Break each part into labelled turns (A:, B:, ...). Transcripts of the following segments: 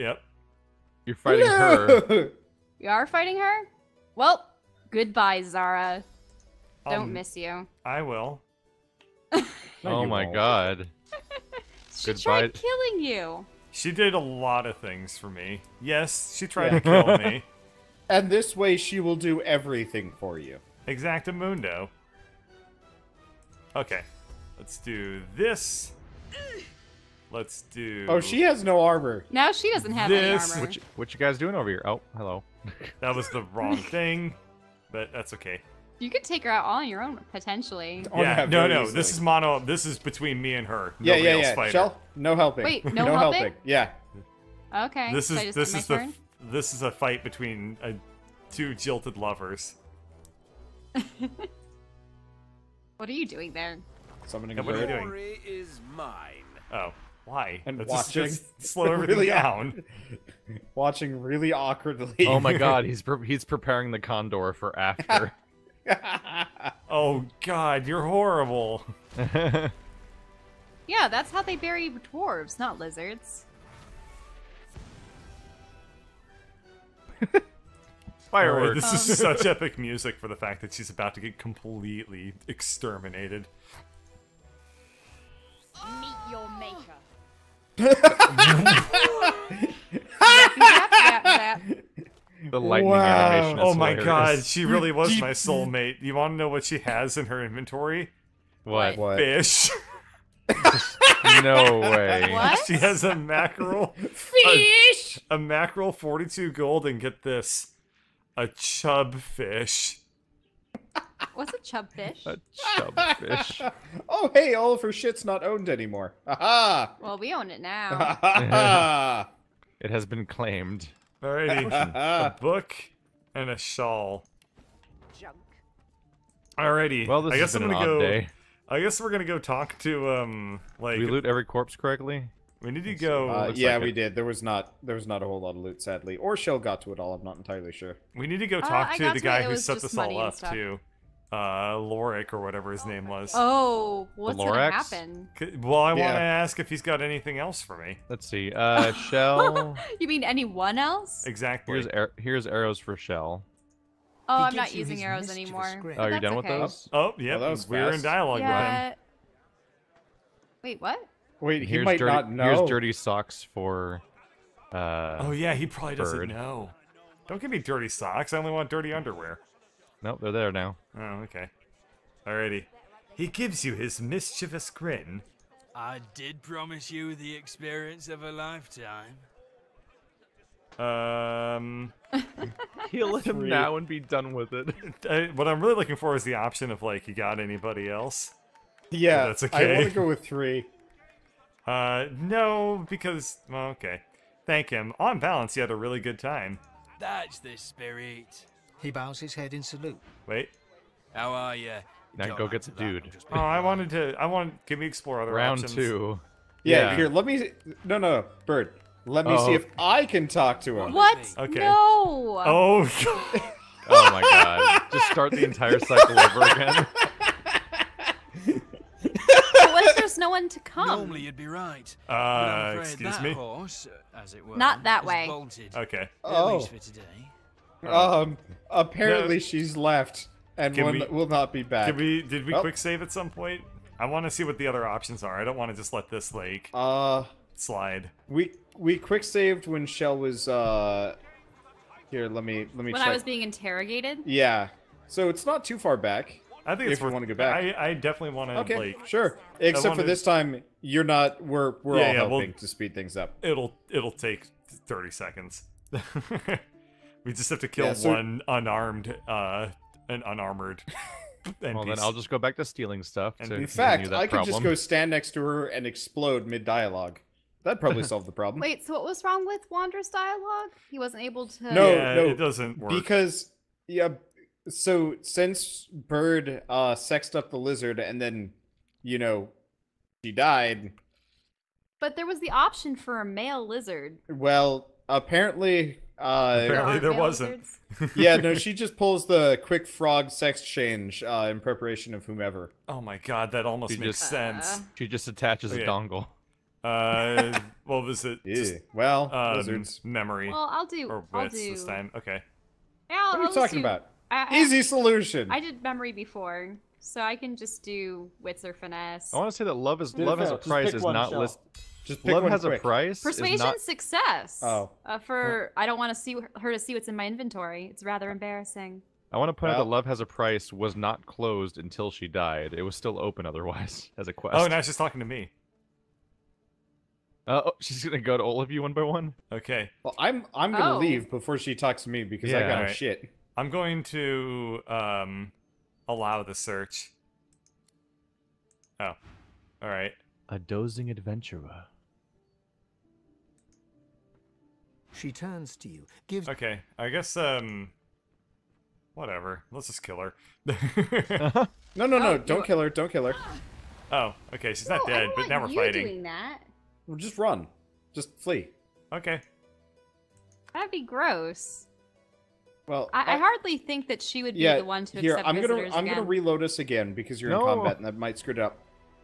A: Yep.
B: You're fighting her.
C: No!
D: You are fighting her? Well, goodbye, Zara. Don't
A: Um,
D: miss you.
A: I will.
C: No,
B: oh my
C: won't.
B: god.
D: She
B: goodbye.
D: tried killing you.
A: She did a lot of things for me. Yes, she tried to kill me.
C: And this way, she will do everything for you.
A: Exactamundo. Okay. Let's do this. Let's do.
C: Oh, she has no armor.
D: Now she doesn't have
A: This-
D: any armor.
B: What you, what you guys doing over here? Oh, hello.
A: That was the wrong thing, but that's okay.
D: You could take her out all on your own, potentially.
A: Yeah,
C: yeah,
A: no, no.
C: easily.
A: This is mono. This is between me and her.
C: Yeah,
A: Nobody
C: yeah, yeah.
A: fight.
C: Shell, no helping.
D: Wait, no helping?
C: Yeah.
D: Okay.
A: This is
D: just
A: this is the
D: turn?
A: this is a fight between uh, two jilted lovers.
D: What are you doing there?
C: Summoning
A: Yeah,
C: a
A: what are you
C: bird.
A: doing?
E: Glory is mine.
A: Oh, why?
C: And
A: Let's just-
C: watching.
A: just slow everything
C: Really
A: down.
C: Watching really awkwardly.
B: Oh my god, he's pre- he's preparing the condor for after.
A: Oh God, you're horrible.
D: Yeah, that's how they bury dwarves, not lizards.
A: Alright,
B: Fireworks.
A: this is um, such epic music for the fact that she's about to get completely exterminated.
B: The lightning
C: Wow.
B: animation. Is
A: oh my
B: hilarious.
A: God, she really was
C: deep-
A: my soulmate. You want to know what she has in her inventory?
B: What?
C: What?
A: Fish.
B: No way.
D: What?
A: she has a mackerel. Fish. A, a mackerel, forty-two gold, and get this, a chub fish.
D: What's a chub fish?
B: A chubfish.
C: Oh, hey, all of her shit's not owned anymore. Aha!
D: Well, we own it now.
B: It has been claimed.
A: Alrighty, a book and a shawl. Junk. Alrighty.
B: Well, this
A: I
B: has
A: guess I'm gonna
B: odd
A: go.
B: day.
A: I guess we're gonna go talk to um like
B: Did we loot every corpse correctly?
A: we need to go.
C: Uh, yeah,
B: like
C: we
B: it.
C: did. There was not there was not a whole lot of loot, sadly. Or Shell got to it all. I'm not entirely sure.
A: we need to go
D: Uh,
A: talk
D: I
A: to the
D: to
A: guy who
D: was
A: set this all up
D: stuff.
A: too. Uh, Lorik or whatever his name was.
D: Oh, what's gonna happen?
A: Well, I want
C: Yeah.
A: to ask if he's got anything else for me.
B: Let's see. Uh, Shell.
D: You mean anyone else?
A: Exactly.
B: Here's ar- here's arrows for Shell.
D: Oh,
E: He
D: I'm not using arrows anymore.
E: grin.
B: Oh, you're
D: That's
B: done with those?
A: oh, yeah.
C: that was
A: we're in
C: fast.
A: dialogue with him.
D: Wait, what?
C: Wait, he
B: Here's
C: might
B: dirty,
C: not know.
B: Here's dirty socks for. Uh,
A: Oh yeah, he probably doesn't know. Don't give me dirty socks. I only want dirty underwear.
B: Nope, they're there now.
A: Oh, okay. Alrighty. He gives you his mischievous grin.
E: I did promise you the experience of a lifetime.
A: Um,
B: Heal him
C: Three.
B: now and be done with it.
A: I, what I'm really looking for is the option of like, you got anybody else?
C: yeah,
A: That's okay.
C: I
A: okay.
C: want to go with three.
A: Uh, no, because well, okay. Thank him. On balance, he had a really good time.
E: That's the spirit.
F: He bows his head in salute.
A: Wait.
E: How are you?
B: Now go get the dude.
A: Oh, I wanted to. I want. Can we explore other
B: Round
A: options?
B: two.
C: Yeah,
B: Yeah.
C: here, let me. No, no, Bird. Let me see
B: Oh.
C: if I can talk to him.
D: What?
A: Okay.
D: No.
A: Oh,
B: Oh my god. Just start the entire cycle over again.
D: But what if there's no one to come?
E: Normally you'd be right.
A: uh, excuse
E: that
A: me.
E: horse, as it were,
D: Not that way.
E: Bolted.
A: Okay.
E: At
C: Oh.
E: least for today.
C: Um, apparently
A: No.
C: she's left and
A: Can
C: will,
A: we-
C: will not be back.
A: Did we? Did we
C: Oh.
A: quick save at some point? I want to see what the other options are. I don't want to just let this like
C: Uh,
A: slide.
C: we we quick saved when Shell was uh. Here, let me let me
D: when
C: check.
D: I was being interrogated?
C: Yeah, so it's not too far back.
A: I think
C: If
A: it's
C: you
A: worth.
C: wanna go back.
A: I, I definitely want to
C: Okay,
A: like.
C: sure. Except for this time, you're not. We're we're
A: Yeah,
C: all
A: yeah, well-
C: helping to speed things up.
A: It'll it'll take thirty seconds. we just have to kill
C: Yeah, so-
A: one unarmed, uh, an unarmored. NPC.
B: Well, then I'll just go back to stealing stuff. To
A: in
C: In fact,
B: that
C: I could
B: problem.
C: just go stand next to her and explode mid dialogue. That'd probably solve the problem.
D: Wait, so what was wrong with Wander's dialogue? He wasn't able to.
C: No,
A: yeah,
C: no,
A: it doesn't work.
C: Because yeah, so since Bird uh sexed up the lizard and then, you know, she died.
D: But there was the option for a male lizard.
C: Well, apparently, uh,
A: Apparently there wasn't.
C: yeah, no, she just pulls the quick frog sex change uh, in preparation of whomever.
A: oh my god, that almost
B: You
A: makes
B: just-
A: sense.
D: Uh,
B: She just attaches
A: Okay.
B: a dongle.
A: Uh, what was it? Just,
C: Well,
A: um,
C: lizards.
A: memory
D: Well, I'll do.
A: or
D: I'll do.
A: this time. Okay.
D: Yeah,
C: What are
D: I'll
C: you talking
D: do-
C: about?
D: I, I,
C: Easy solution.
D: I did memory before, so I can just do wits or finesse.
B: I want to say that love is
C: Do
B: love
C: it
B: has a price is not
C: Shell.
B: List.
C: Just pick
B: Love
C: one
B: has
C: quick.
B: a price.
D: Persuasion
B: not
D: success.
C: Oh.
D: Uh, for I don't want to see her to see what's in my inventory. It's rather embarrassing.
B: I want to point out that Love Has a Price was not closed until she died. It was still open otherwise as a quest.
A: Oh, now she's talking to me.
B: Uh, oh, she's gonna go to all of you one by one.
A: Okay.
C: Well, I'm I'm gonna
D: Oh.
C: leave before she talks to me because I got
A: Alright.
C: shit.
A: I'm going to um allow the search. Oh. All right.
B: A dozing adventurer.
F: She turns to you, gives
A: Okay. I guess um whatever. Let's just kill her.
C: No, no, no!
D: Oh,
C: don't kill her! Don't kill her!
A: oh, okay. She's not
D: No, I
A: dead, but now we're
D: you
A: fighting.
D: doing that.
C: Well, just run. Just flee.
A: Okay.
D: That'd be gross.
C: Well,
D: I, I hardly think that she would be
C: yeah.
D: the one to
C: here,
D: accept
C: I'm gonna
D: visitors
C: I'm
D: again.
C: gonna reload us again because you're
B: No.
C: in combat and that might screw it up.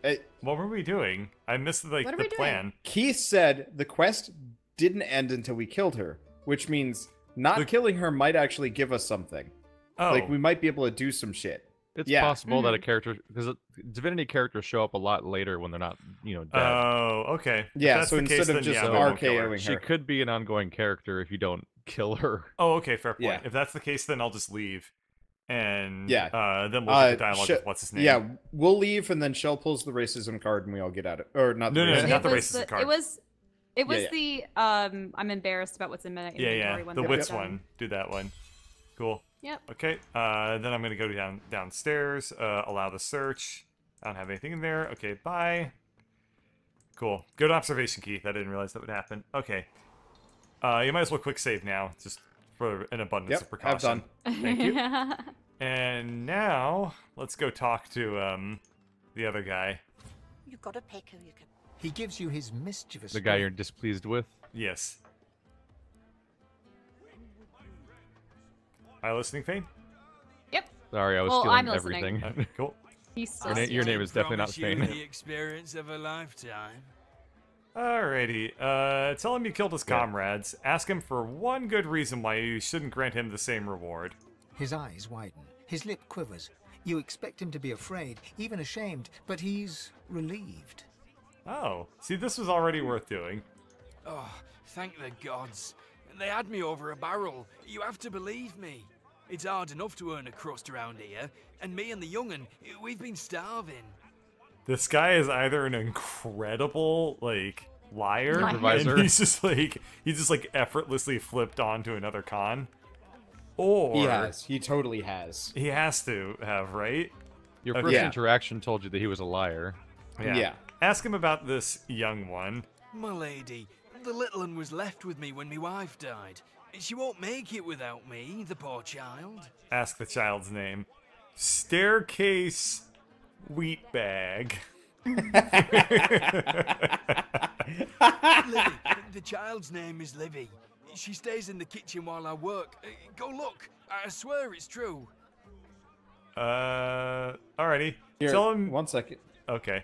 C: Hey,
A: What were we doing? I missed like
D: What
A: the
D: we doing?
A: plan.
C: Keith said the quest didn't end until we killed her, which means not
A: The-
C: killing her might actually give us something.
A: Oh.
C: Like we might be able to do some shit.
B: It's
C: Yeah.
B: possible that a
D: Mhm.
B: character because divinity characters show up a lot later when they're not you know dead.
A: Oh, okay.
C: Yeah,
A: that's
C: so
A: the case,
C: instead of
A: then
C: just
A: yeah, we won't her.
B: She could be an ongoing character if you don't kill her.
A: Oh, okay, fair point.
C: Yeah.
A: If that's the case, then I'll just leave, and
C: Yeah.
A: uh, then we'll
C: Uh,
A: get the dialogue
C: sh-
A: with what's his name.
C: Yeah, we'll leave and then Shell pulls the racism card and we all get out of or not the
A: No, no, no,
D: it
A: not the
D: was
A: racism
D: the,
A: card.
D: It was, it was
C: yeah.
D: the um. I'm embarrassed about what's in my
A: yeah,
D: inventory.
A: yeah.
D: one
A: The wits
D: done.
A: one. Do that one. Cool.
D: Yep.
A: Okay. Uh, then I'm gonna go down downstairs. Uh, allow the search. I don't have anything in there. Okay. Bye. Cool. Good observation, Keith. I didn't realize that would happen. Okay. Uh, you might as well quick save now, just for an abundance
C: Yep,
A: of precaution.
C: I've done.
A: Thank you. And now let's go talk to um the other guy.
G: You've got to pick who you can.
F: he gives you his mischievous
B: The guy
F: grin.
B: you're displeased with.
A: Yes. Are you listening, Fane?
D: yep.
B: Sorry, I was
D: Well,
B: stealing
D: I'm listening.
B: everything.
A: Cool.
D: He's still
B: Your na- your name is definitely not
E: Promise
B: Fane.
E: the experience of a lifetime.
A: Alrighty. Uh, tell him you killed his
B: Yeah.
A: comrades. Ask him for one good reason why you shouldn't grant him the same reward.
F: His eyes widen. His lip quivers. You expect him to be afraid, even ashamed, but he's relieved.
A: Oh, see, this was already worth doing.
E: Oh, thank the gods. They had me over a barrel. You have to believe me. It's hard enough to earn a crust around here, and me and the young'un, we've been starving.
A: This guy is either an incredible like liar,
D: Liar.
B: Improviser.
A: and he's just like he's just like effortlessly flipped onto another con, or
C: He has. He totally has.
A: He has to have right.
B: Your
A: Okay.
B: first
C: Yeah.
B: interaction told you that he was a liar.
C: Yeah. yeah.
A: Ask him about this young one.
E: My lady, the little one was left with me when my wife died. She won't make it without me, the poor child.
A: Ask the child's name. Staircase wheat bag.
E: Livy, the child's name is Livy. She stays in the kitchen while I work. Uh, Go look. I swear it's true.
A: Uh, alrighty.
C: Here,
A: Tell him.
C: one second.
A: Okay.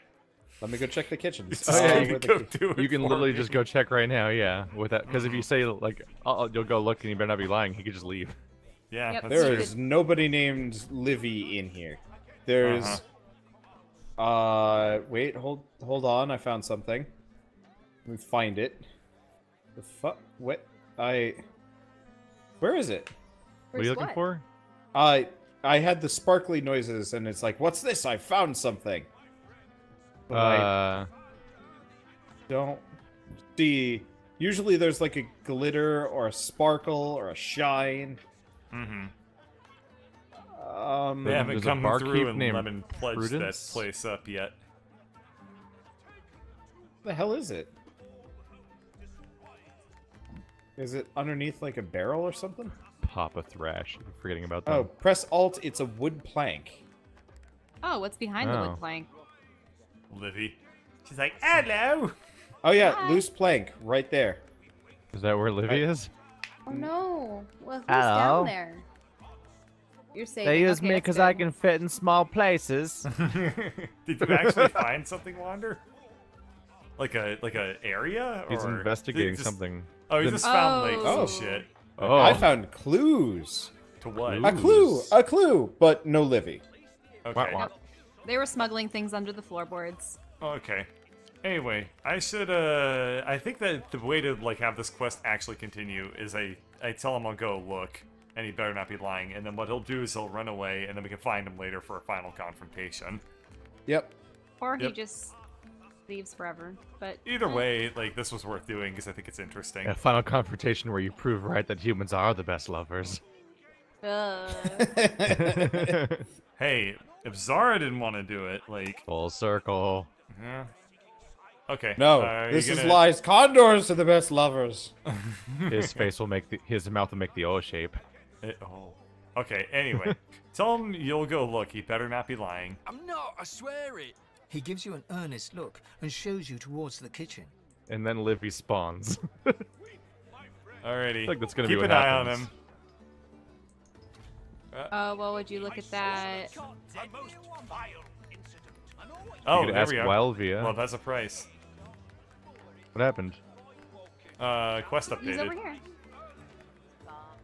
C: Let me go check the kitchens. Oh,
A: let me
C: where the
A: go do it
B: You can literally
A: me.
B: just go check right now, yeah. With that, because if you say like, oh, you'll go look and you better not be lying, he could just leave.
A: Yeah.
D: Yep.
A: that's
C: There nobody named Livy in here. There's uh wait, hold hold on, I found something. Let me find it. The fuck what I Where is it?
B: what are you looking for?
C: I I had the sparkly noises and it's like, what's this? I found something. But I
B: Uh,
C: don't see usually there's like a glitter or a sparkle or a shine.
A: Mm-hmm.
C: Um
A: They haven't
B: there's a
A: come
B: barkeep
A: through and
B: named
A: lemon pledged
B: Prudence?
A: that place up yet.
C: the hell is it? Is it underneath like a barrel or something?
B: Papa Thrash. I'm forgetting about that.
C: Oh, press Alt. It's a wood plank.
D: Oh, what's behind the
B: Oh.
D: wood plank?
A: Livy. She's like, hello.
C: Oh yeah,
D: Hi.
C: loose plank right there.
B: Is that where Livy is?
D: Oh no. Well, who's
H: Hello?
D: down there? You're saying
H: They use
D: okay,
H: me because I can fit in small places.
A: Did you actually find something, Wander? like a like a area?
B: He's
A: or
B: investigating
A: just-
B: something.
A: Oh, he
B: The-
A: just found like
D: Oh.
A: some shit.
B: Oh,
C: I found clues.
A: To what?
C: A clue, a clue, but no Livy.
A: Okay.
B: wah.
D: They were smuggling things under the floorboards.
A: Okay. Anyway, I should uh I think that the way to like have this quest actually continue is I I tell him I'll go look and he better not be lying and then what he'll do is he'll run away and then we can find him later for a final confrontation.
C: Yep.
D: Or he
A: Yep.
D: just leaves forever. But
A: Either way, like this was worth doing because I think it's interesting.
B: a final confrontation where you prove right that humans are the best lovers.
D: uh,
A: Hey, if Zara didn't want to do it, like
B: Full circle.
A: yeah. Okay.
C: No,
A: uh,
C: this is
A: gonna-
C: lies. Condors are the best lovers.
B: His face will make the his mouth will make the O shape.
A: Eh, oh. Okay, anyway. tell him you'll go look. He better not be lying.
E: I'm not, I swear it.
F: He gives you an earnest look and shows you towards the kitchen.
B: And then Livy spawns.
A: Alrighty.
B: I think that's gonna
A: Keep
B: be what
A: an eye on
B: happens.
A: him.
D: oh, well, would you look at that?
A: Oh, there
B: ask
A: we are.
B: Wildvia.
A: Well, that's a price.
B: what happened?
A: Uh, quest
D: He's over
A: updated.
D: here.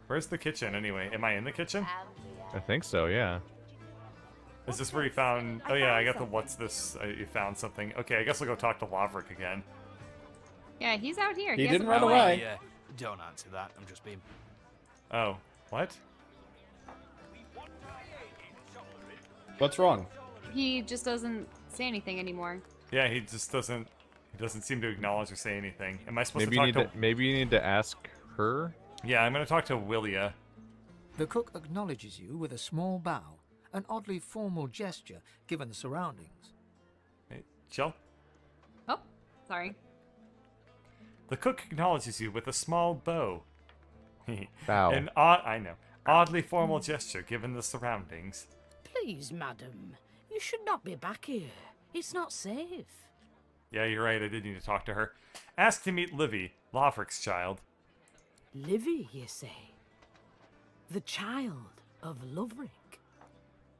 A: Where's the kitchen anyway? Am I in the kitchen?
B: I think so. Yeah.
A: Is this where you found? Oh yeah, I got the what's this? Uh, you found something. Okay, I guess I'll go talk to Laverick again.
D: Yeah, he's out here.
C: He
D: hasn't
C: didn't run
D: run
C: away.
E: Yeah, don't answer that. I'm just being.
A: Oh, what?
C: What's wrong?
D: He just doesn't say anything anymore.
A: Yeah, he just doesn't. He doesn't seem to acknowledge or say anything. Am I supposed
B: Maybe
A: to
B: you
A: talk
B: need
A: to?
B: to maybe you need to ask her.
A: Yeah, I'm gonna talk to Willia.
F: The cook acknowledges you with a small bow, an oddly formal gesture given the surroundings.
A: Hey, Jill.
D: Oh, sorry.
A: The cook acknowledges you with a small bow.
B: Bow.
A: An odd, I know, oddly formal gesture given the surroundings.
G: Please, madam. You should not be back here. It's not safe.
A: Yeah, you're right. I did need to talk to her. Ask to meet Livy, Laverick's child.
G: Livy, you say? The child of Loverick.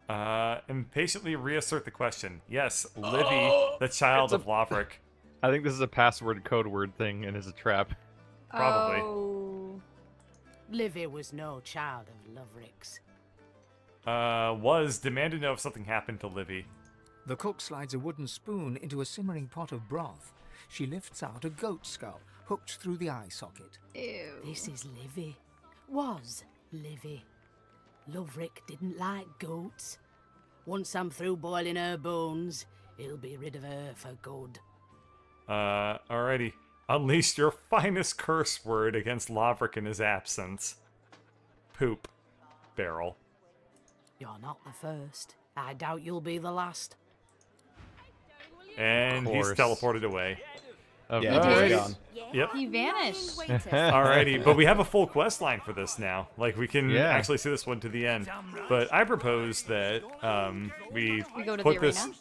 A: Uh, impatiently reassert the question. Yes, Livy, the child of Laverick.
B: I think this is a password code word thing and is a trap.
A: Probably.
D: Oh.
G: Livy was no child of Loverick's.
A: Uh, was demand to know if something happened to Livy.
F: The cook slides a wooden spoon into a simmering pot of broth. She lifts out a goat skull hooked through the eye socket.
D: Ew.
G: This is Livy. Was Livy. Loverick didn't like goats. Once I'm through boiling her bones, he'll be rid of her for good.
A: Uh, alrighty. Unleash your finest curse word against Laverick in his absence. Poop. Barrel.
G: You're not the first. I doubt you'll be the last.
A: And he's teleported away.
B: Of
C: Yeah,
B: course.
C: he's gone.
A: Yep.
D: He vanished.
A: Alrighty, but we have a full quest line for this now. Like we can
B: Yeah.
A: actually see this one to the end. But I propose that um, we,
D: We go to the
A: put this
D: arena?